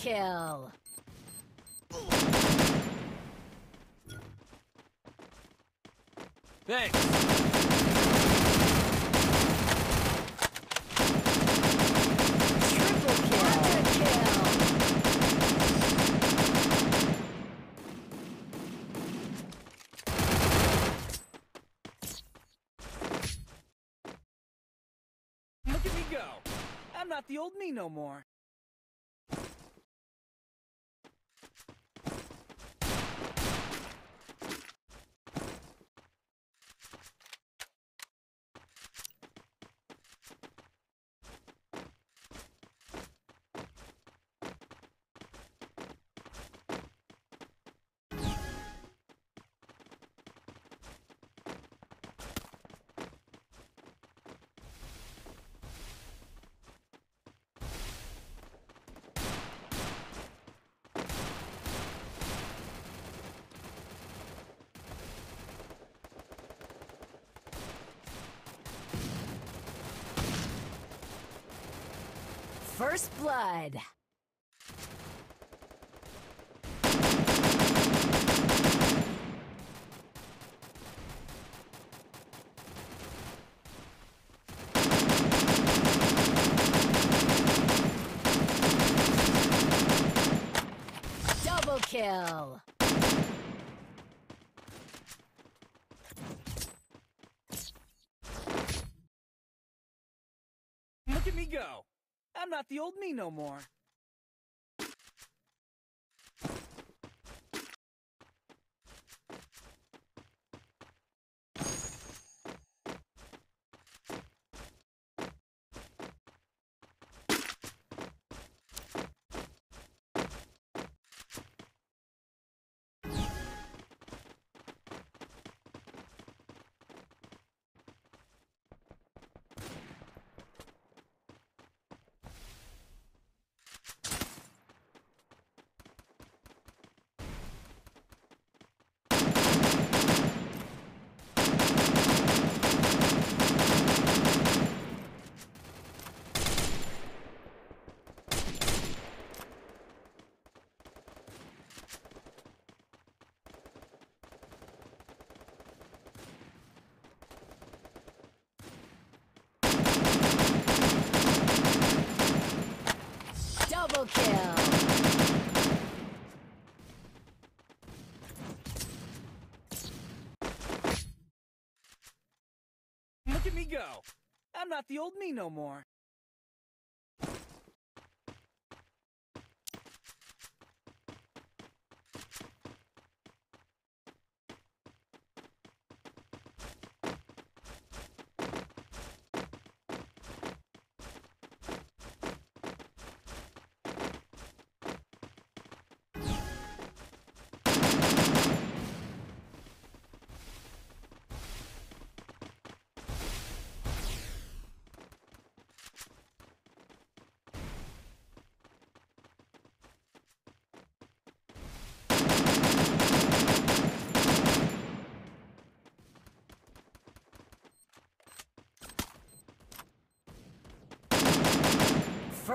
kill. Thanks. Triple kill. Look at me go. I'm not the old me no more. First blood. Double kill. Look at me go. I'm not the old me no more. Double kill. Look at me go. I'm not the old me no more.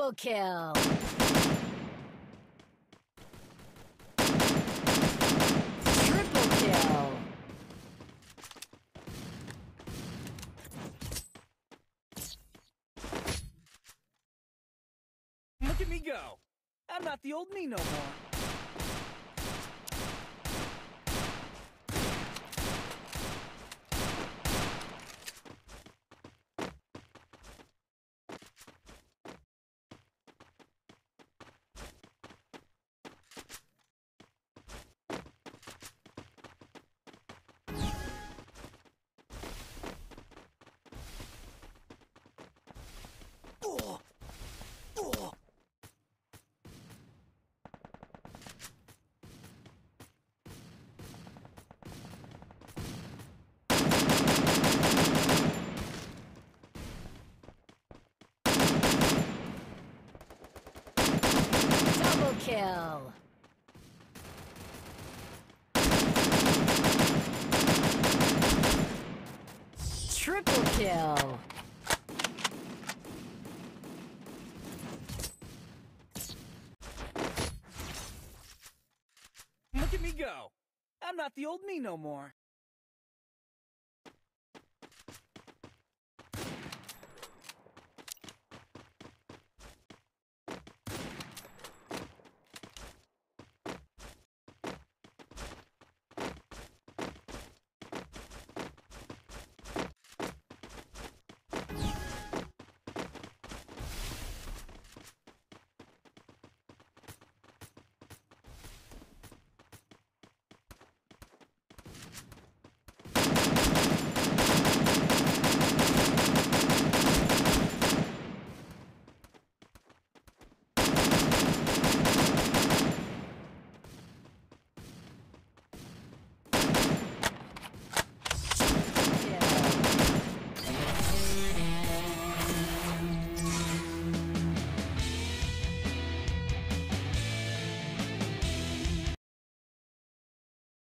Double kill. Triple kill. Look at me go. I'm not the old me no more. Kill. Triple kill. Look at me go. I'm not the old me no more.